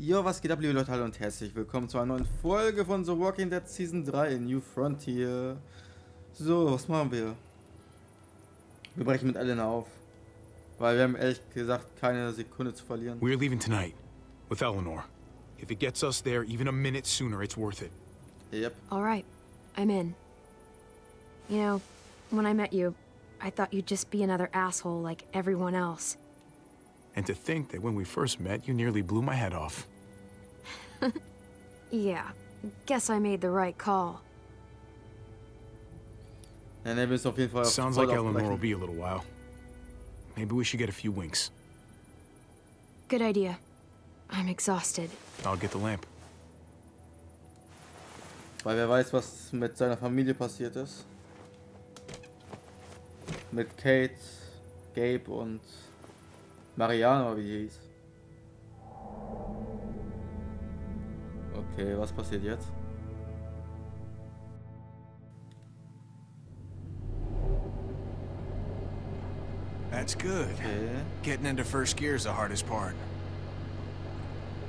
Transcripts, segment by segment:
Jo, was geht ab, liebe Leute, hallo und herzlich willkommen zu einer neuen Folge von The Walking Dead Season 3 New Frontier. So, was machen wir? Wir brechen mit Elena auf. Weil wir haben ehrlich gesagt keine Sekunde zu verlieren. We're leaving tonight with Eleanor. If it gets us there even a minute sooner, it's worth it. Yep. All right, I'm in. You know, when I met you, I thought you'd just be another asshole like everyone else. And to think that when we first met, you nearly blew my head off. Yeah, guess I made the right call. Ja, ne, wir müssen auf jeden Fall Sounds like Eleanor will be a little while. Maybe we should get a few winks. Good idea. I'm exhausted. I'll get the lamp. Weil wer weiß, was mit seiner Familie passiert ist. Mit Kate, Gabe und Mariana, wie die hieß. Okay, was passiert jetzt? That's good. Okay. Getting into first gear is the hardest part.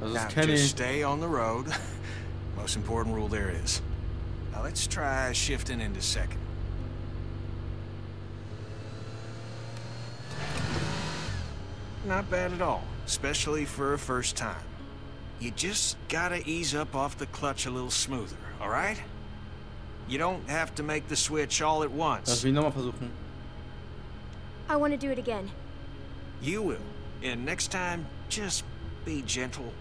Das Now Kenny. just stay on the road. Most important rule there is. Now let's try shifting into second. Not bad at all, especially for a first time. You just gotta ease up off the clutch a little smoother, alright? You don't have to make the switch all at Lass once. mich nochmal versuchen. I want to do it again. You will. And next time, just be gentle.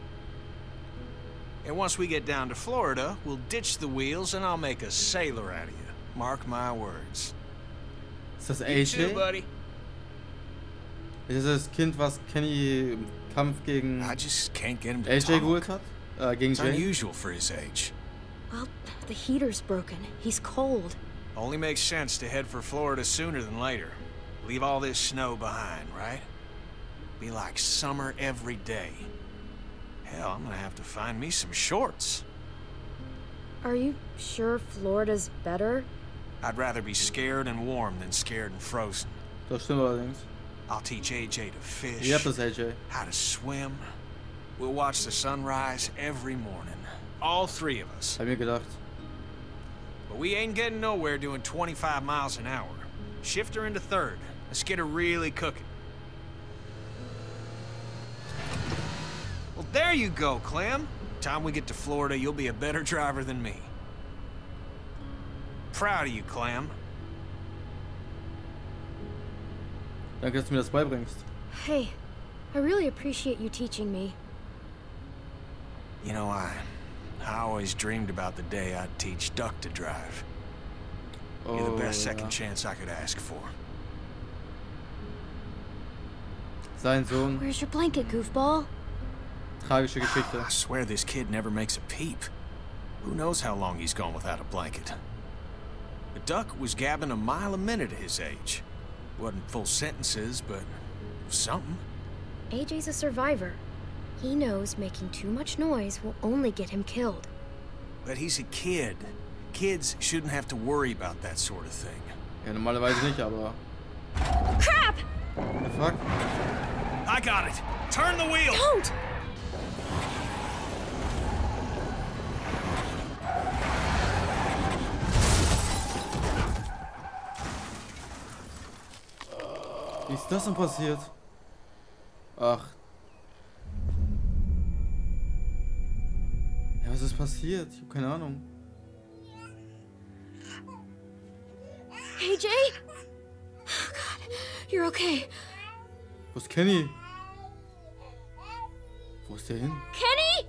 And once we get down to Florida, we'll ditch the wheels and I'll make a sailor out of you. Mark my words. Ist das You too, buddy. Ist das das Kind, was Kenny im Kampf gegen I just can't get him to AJ talk. geholt hat? Äh, gegen It's Jay? unusual for his age. Well, the heater's broken. He's cold. Only makes sense to head for Florida sooner than later. Leave all this snow behind, right? Be like summer every day. Hell, I'm gonna have to find me some shorts. Are you sure Florida's better? I'd rather be scared and warm than scared and frozen. Das stimmt allerdings. I'll teach AJ to fish, Yep, ist AJ. how to swim. We'll watch the sunrise every morning. All three of us. Hab mir gedacht. But we ain't getting nowhere doing 25 miles an hour. Shift her into third. Let's get her really cooking. Well, there you go, Clem. Time we get to Florida, you'll be a better driver than me. Proud of you, Clem. Danke, dass du mir das beibringst. Hey, I really appreciate you teaching me. You know, I... I always dreamed about the day I'd teach Duck to drive. You're the Oh, best ja. second chance I could ask for. Sein Sohn, Where's your blanket, goofball? tragische Geschichte. I swear this kid never makes a peep. Who knows how long he's gone without a blanket? The duck was gabbing a mile a minute at his age. Wasn't full sentences, but something. AJ's a survivor. He knows making too much noise will only get him killed. But he's a kid. Kids shouldn't have to worry about that sort of thing. Ja, normalerweise nicht, aber. Crap! The fuck? I got it! Turn the wheel! Don't! Ist das denn passiert? Ach. Ja, was ist passiert? Ich hab keine Ahnung. AJ? Oh, God, you're okay. Wo ist Kenny? Wo ist der hin? Kenny?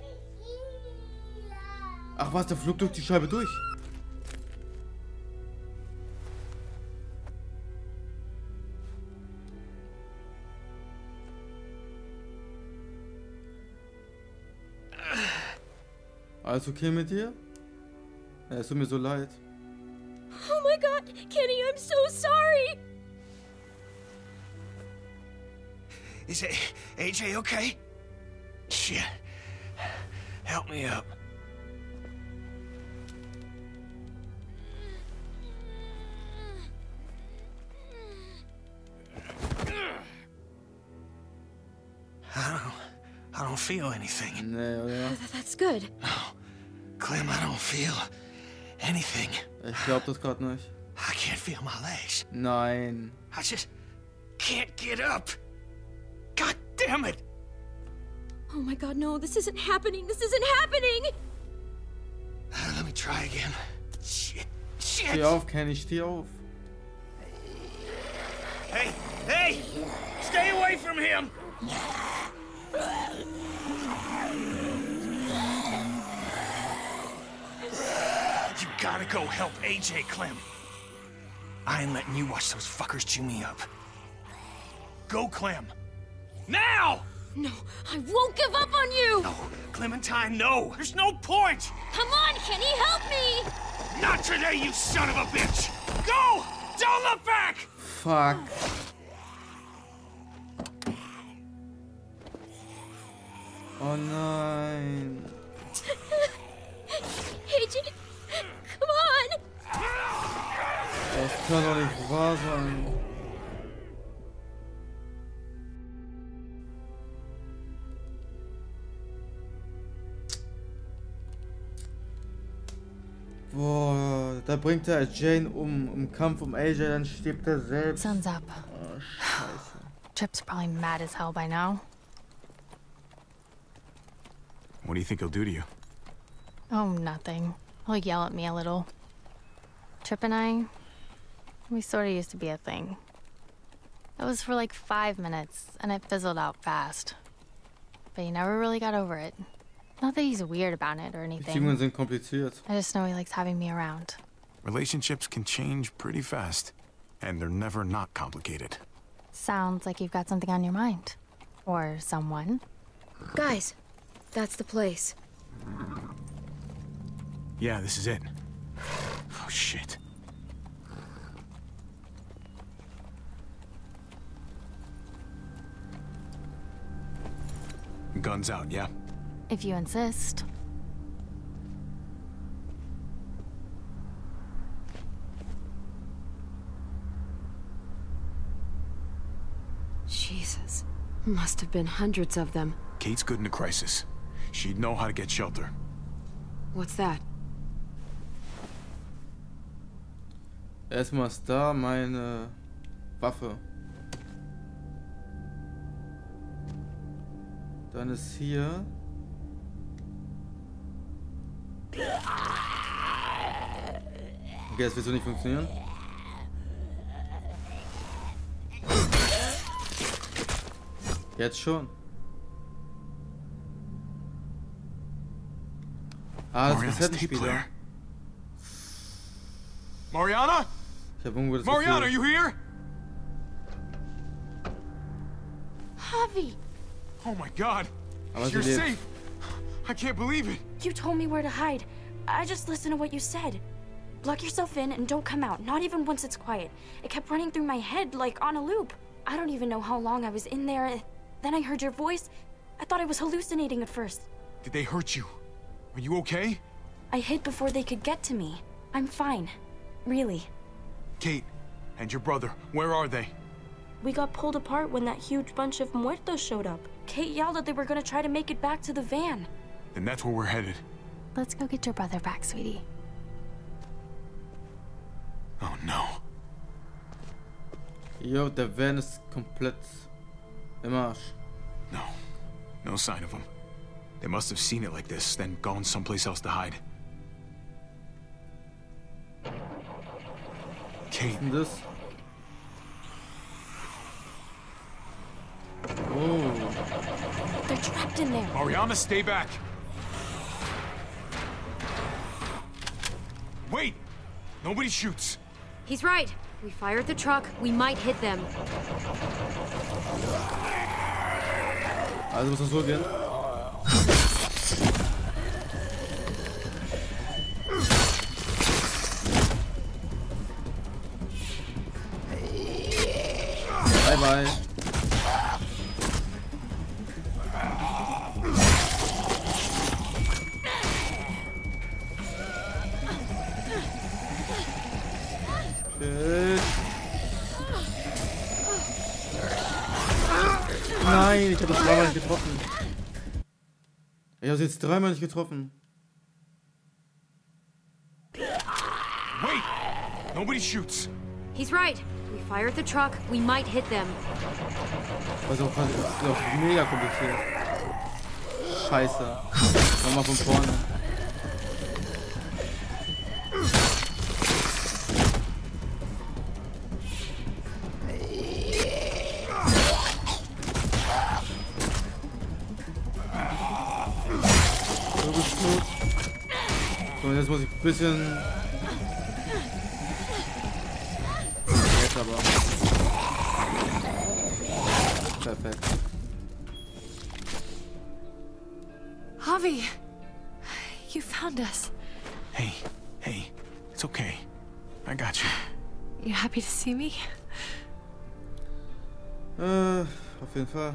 Ach was, der flog durch die Scheibe durch. Alles okay mit dir? Ja, es tut mir so leid. Oh my God, Kenny, I'm so sorry. Is it AJ okay? Shit. Help me up. I don't, I don't feel anything. Nee, oder? That's good. Oh. Clem, I don't feel anything. Ich glaub das gerade nicht. I can't feel my legs. Nein. I just can't get up. God damn it! Oh my god, no, this isn't happening. This isn't happening! Uh, let me try again. Shit. Shit! Steh auf, Kenny, steh auf. Hey! Hey! Stay away from him! You gotta go help AJ Clem. I ain't letting you watch those fuckers chew me up. Go, Clem! Now! No, I won't give up on you! No, Clementine, no! There's no point! Come on, Kenny, help me! Not today, you son of a bitch! Go! Don't look back! Fuck. Oh nein. Das kann doch nicht wahr sein. Boah, da bringt er Jane um im Kampf um AJ, dann stirbt er selbst. Sun's up. Oh, scheiße. Chip's probably mad as hell by now. What do you think he'll do to you? Oh, nothing. He'll yell at me a little. Chip and I, we sort of used to be a thing. It was for like five minutes, and it fizzled out fast. But he never really got over it. Not that he's weird about it or anything. Beziehungen sind kompliziert. I just know he likes having me around. Relationships can change pretty fast, and they're never not complicated. Sounds like you've got something on your mind. Or someone. Guys, that's the place. Yeah, this is it. Oh, shit. Guns out, yeah? If you insist. Jesus. Must have been hundreds of them. Kate's good in a crisis. She'd know how to get shelter. What's that? Erstmal ist da meine Waffe. Dann ist hier. Okay, das wird so nicht funktionieren. Jetzt schon. Ah, das ist Kassettenspieler. Mariana? Ich habe irgendwo das Mariana, are you here? Javi, Oh my god. Aber You're safe. I can't believe it. you told me where to hide. I just listened to what you said. Lock yourself in and don't come out, not even once it's quiet. It kept running through my head like on a loop. I don't even know how long I was in there. Then I heard your voice. I thought I was hallucinating at first. Did they hurt you? Are you okay? I hid before they could get to me. I'm fine. Really. Kate and your brother, where are they? We got pulled apart when that huge bunch of muertos showed up. Kate yelled that they were gonna try to make it back to the van. Then that's where we're headed. Let's go get your brother back, sweetie. Oh no. Jo, der Van ist complete. im Arsch. No. No sign of them. They must have seen it like this, then gone someplace else to hide. Kate, Und das? Oh, They're trapped in there. Mariana, stay back. Wait! Nobody shoots. He's right. We fired the truck. We might hit them. also muss das so gehen. Ich habe das Blau nicht getroffen. Ich habe jetzt dreimal nicht getroffen. Wait! Nobody shoots. He's right. We fire at the truck, we might hit them. Also auch, das ist auch mega kompliziert. Scheiße. Nochmal von vorne. Muss ich ein bisschen. Jetzt aber. Perfekt. Javi, you found us. Hey, hey, it's okay. I got you. You happy to see me? Äh, auf jeden Fall.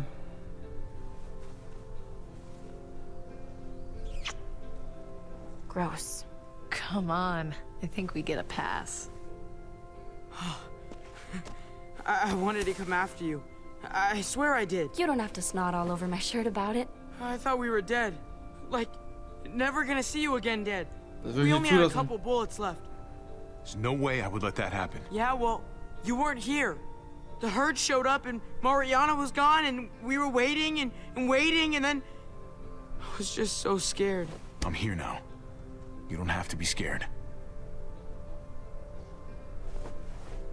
Gross. Come on. I think we get a pass. I, I wanted to come after you. I, I swear I did. You don't have to snot all over my shirt about it. I thought we were dead. Like, never gonna see you again dead. We only nicht had a couple bullets left. There's no way I would let that happen. Yeah, well, you weren't here. The herd showed up and Mariana was gone and we were waiting and, and waiting and then... I was just so scared. I'm here now. You don't have to be scared.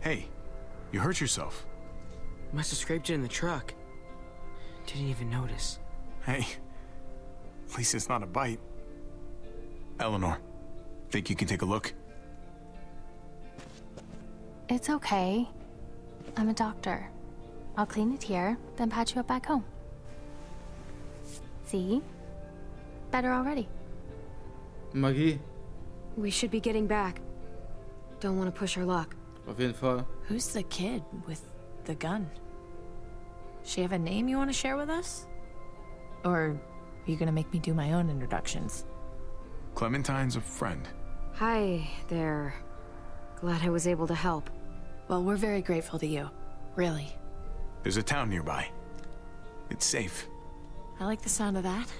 Hey, you hurt yourself. Must have scraped it in the truck. Didn't even notice. Hey, at least it's not a bite. Eleanor, think you can take a look? It's okay. I'm a doctor. I'll clean it here, then patch you up back home. See? Better already. Magie. We should be getting back. Don't want to push our luck. Auf jeden Fall. Who's the kid with the gun? She have a name you want to share with us? Or are you gonna make me do my own introductions? Clementine's a friend. Hi there. Glad I was able to help. Well, we're very grateful to you. Really. There's a town nearby. It's safe. I like the sound of that.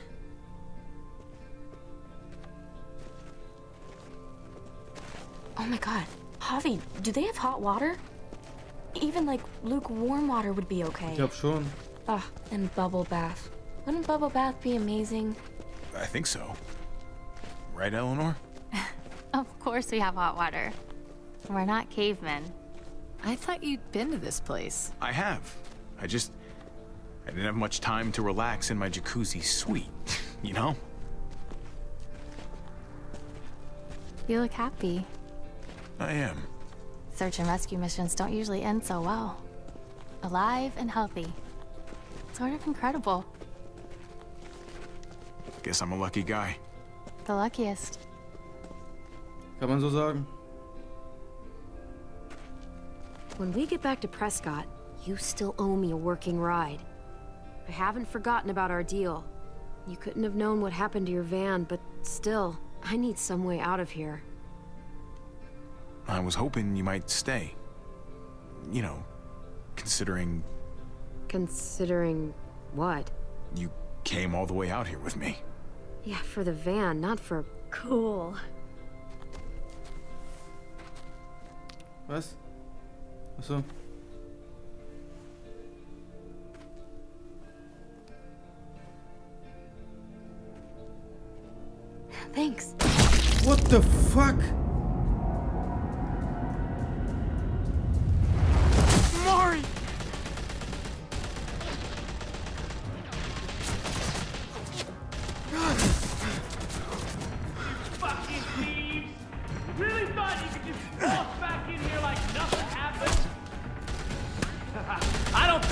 Oh my god. Javi, do they have hot water? Even like lukewarm water would be okay. Ich glaub schon. Ugh, and bubble bath. Wouldn't bubble bath be amazing? I think so. Right, Eleanor? Of course we have hot water. We're not cavemen. I thought you'd been to this place. I have. I just. I didn't have much time to relax in my jacuzzi suite, you know? You look happy. I am. Search and rescue missions don't usually end so well. Alive and healthy. Sort of incredible. Guess I'm a lucky guy. The luckiest. Kann man so sagen. When we get back to Prescott, you still owe me a working ride. I haven't forgotten about our deal. You couldn't have known what happened to your van, but still, I need some way out of here. I was hoping you might stay. You know, considering Considering what? you came all the way out here with me. Yeah, for the van, not for cool. Was? Achso. Thanks. What the fuck?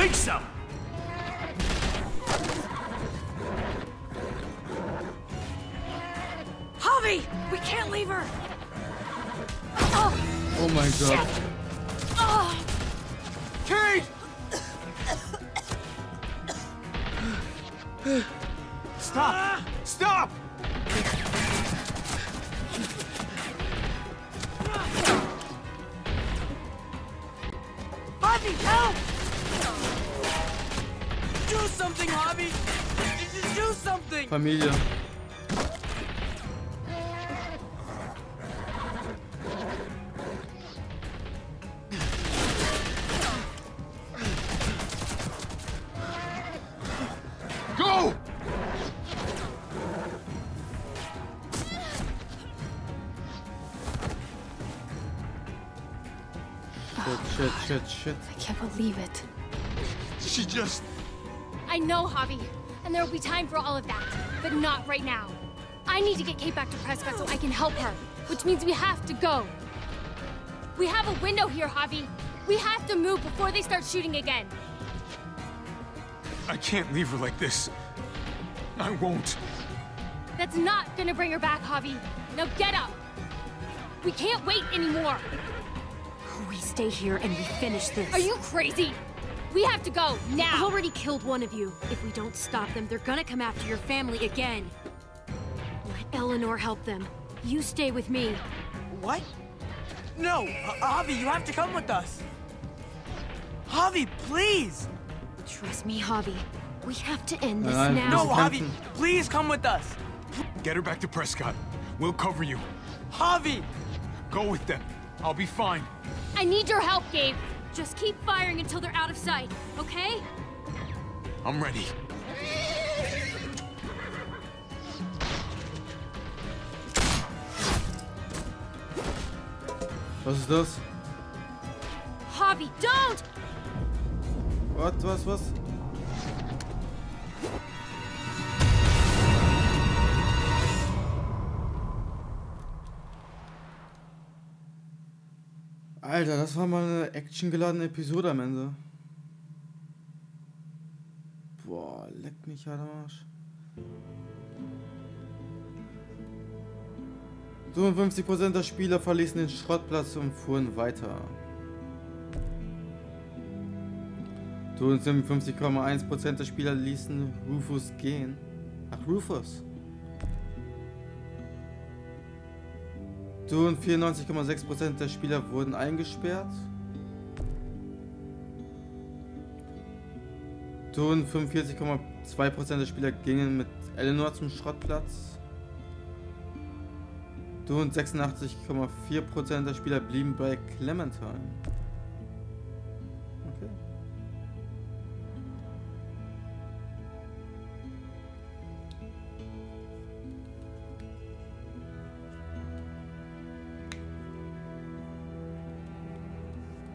Think so! Javi! We can't leave her! Oh my god. something, Javi! Just do something! Familie. Go! Shit, shit, shit, shit. I can't believe it. She just... I know, Javi, and there will be time for all of that, but not right now. I need to get Kate back to Prescott so I can help her, which means we have to go. We have a window here, Javi. We have to move before they start shooting again. I can't leave her like this. I won't. That's not gonna bring her back, Javi. Now get up. We can't wait anymore. We stay here and we finish this. Are you crazy? We have to go now! I now. already killed one of you. If we don't stop them, they're gonna come after your family again. Let Eleanor help them. You stay with me. What? No, H- Javi, you have to come with us. Javi, please. Trust me, Javi. We have to end this Nein, now. No, Mr. Javi, please come with us. Get her back to Prescott. We'll cover you. Javi, Go with them. I'll be fine. I need your help, Gabe. Just keep firing until they're out of sight, okay? I'm ready. Was ist das? Javi, don't! What, was, was? Alter, das war mal eine actiongeladene Episode am Ende. Boah, leck mich halt am Arsch. 55% der Spieler verließen den Schrottplatz und fuhren weiter. So, und 57,1% der Spieler ließen Rufus gehen. Ach, Rufus. Und 94,6% der Spieler wurden eingesperrt. Und 45,2% der Spieler gingen mit Eleanor zum Schrottplatz. Und 86,4% der Spieler blieben bei Clementine.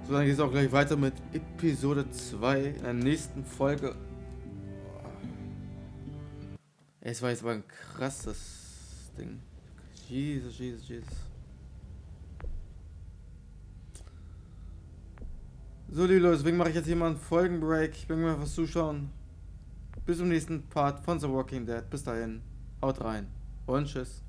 So, dann geht es auch gleich weiter mit Episode 2 in der nächsten Folge. Es war jetzt mal ein krasses Ding. Jesus, Jesus, Jesus. So, liebe Leute, deswegen mache ich jetzt hier mal einen Folgenbreak. Ich bin mal was zuschauen. Bis zum nächsten Part von The Walking Dead. Bis dahin. Haut rein. Und tschüss.